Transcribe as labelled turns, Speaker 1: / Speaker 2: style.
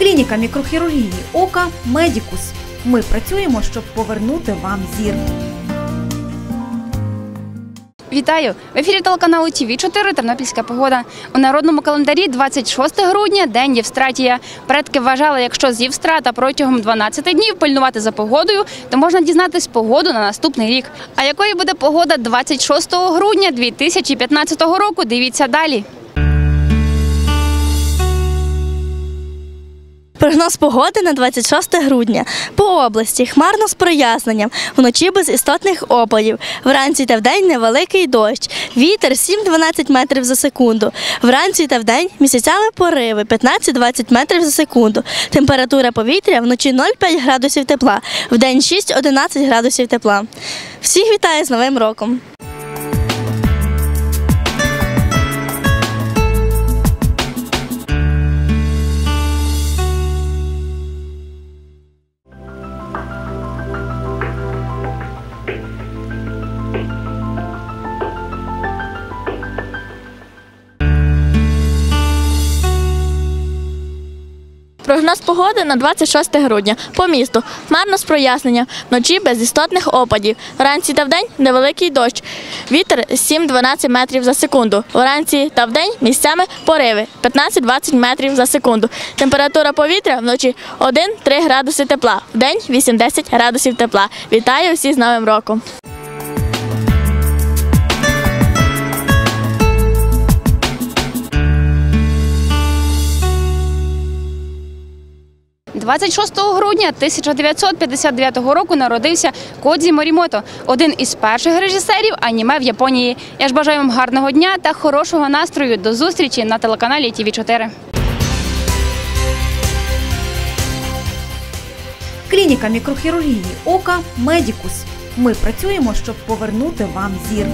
Speaker 1: Клініка мікрохірургії ока Медікус. Ми працюємо, щоб повернути вам зір.
Speaker 2: Вітаю! В ефірі телеканалу ТВ 4 Тернопільська погода. У народному календарі 26 грудня день Євстратія. Предки вважали, якщо з Євстрата протягом 12 днів пильнувати за погодою, то можна дізнатись погоду на наступний рік. А якою буде погода 26 грудня 2015 року? Дивіться далі.
Speaker 3: Прогноз погоди на 26 грудня. По області хмарно з проясненням, вночі без істотних опадів. Вранці та вдень невеликий дощ. Вітер 7-12 метрів за секунду. Вранці та вдень місяцями пориви 15-20 метрів за секунду. Температура повітря вночі 0,5 градусів тепла, вдень 6-11 градусів тепла. Всіх вітаю з Новим роком! Прогноз погоди на 26 грудня. По місту. Хмарно з проясненням. Вночі без істотних опадів. Вранці та вдень невеликий дощ. Вітер 7-12 метрів за секунду. Вранці та вдень місцями пориви 15-20 метрів за секунду. Температура повітря вночі 1-3 градуси тепла. Вдень 8-10 градусів тепла. Вітаю всіх з Новим роком!
Speaker 2: – 26 грудня 1959 року народився Кодзі Морімото, один із перших режисерів аніме в Японії. Я ж бажаю вам гарного дня та хорошого настрою. До зустрічі на телеканалі ТВ 4
Speaker 1: Клініка мікрохірургії ока Медікус. Ми працюємо, щоб повернути вам зір.